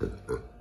Uh-uh.